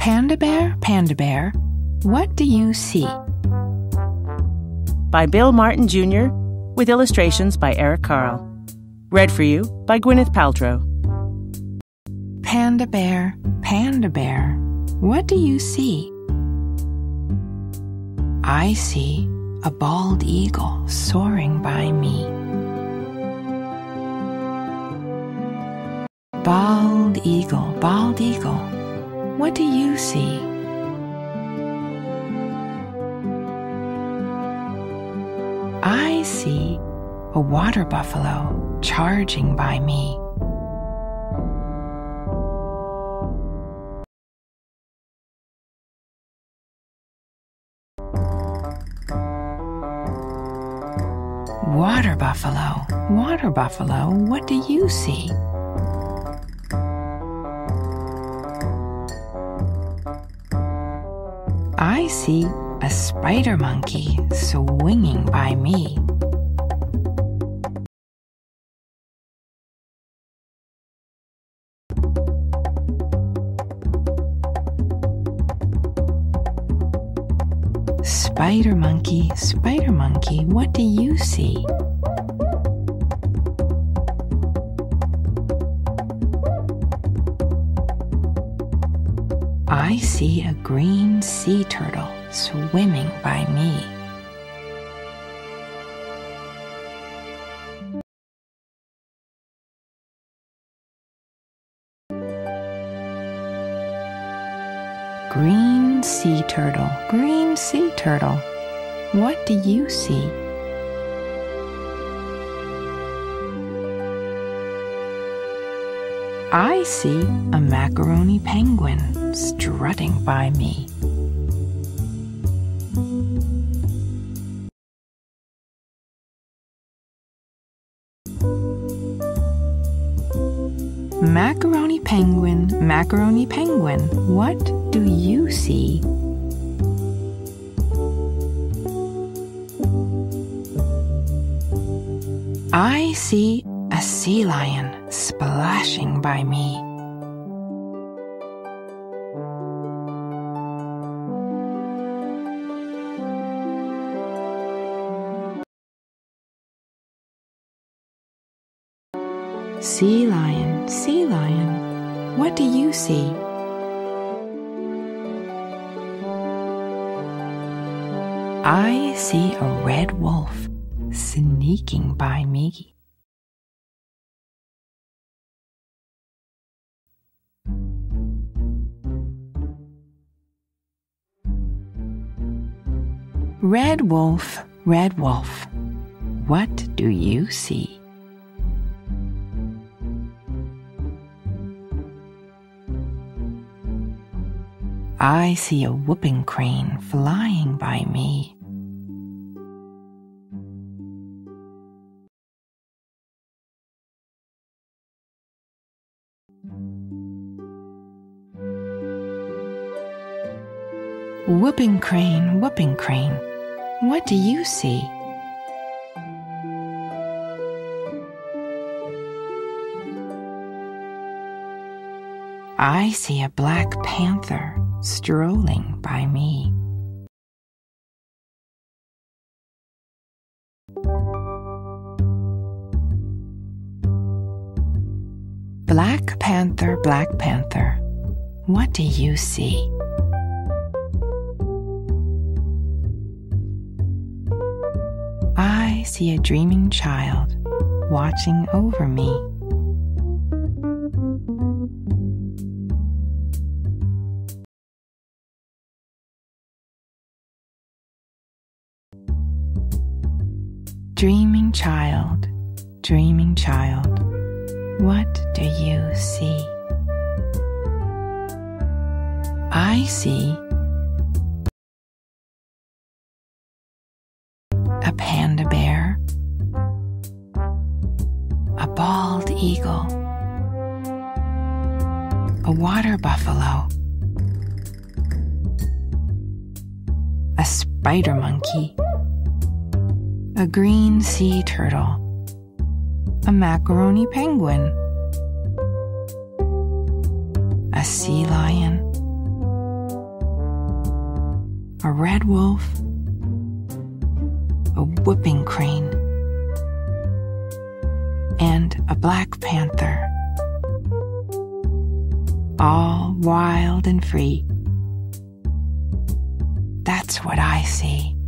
Panda Bear, Panda Bear, what do you see? By Bill Martin Jr., with illustrations by Eric Carle. Read for you by Gwyneth Paltrow. Panda Bear, Panda Bear, what do you see? I see a bald eagle soaring by me. Bald eagle, bald eagle, what do you see? I see a water buffalo charging by me. Water buffalo, water buffalo, what do you see? I see a spider monkey swinging by me. Spider monkey, spider monkey, what do you see? I see a green sea turtle swimming by me. Green sea turtle, green sea turtle, what do you see? I see a macaroni penguin strutting by me. Macaroni penguin, macaroni penguin, what do you see? I see a sea lion splashing by me. Sea lion, sea lion, what do you see? I see a red wolf sneaking by me. Red wolf, red wolf, what do you see? I see a whooping crane flying by me. Whooping crane, whooping crane, what do you see? I see a black panther strolling by me. Black Panther, Black Panther, what do you see? I see a dreaming child watching over me. Dreaming child, dreaming child, what do you see? I see a panda bear, a bald eagle, a water buffalo, a spider monkey, a green sea turtle, a macaroni penguin, a sea lion, a red wolf, whooping crane, and a black panther. All wild and free. That's what I see.